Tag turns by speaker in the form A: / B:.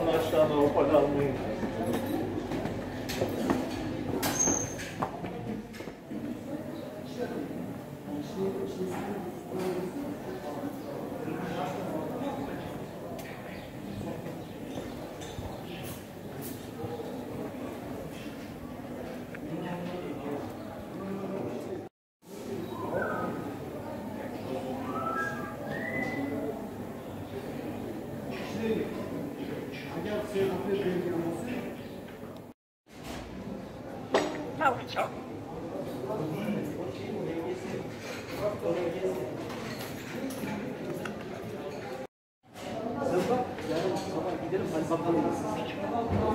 A: não está não, pode dar yarın sabah gidelim, Bakalım.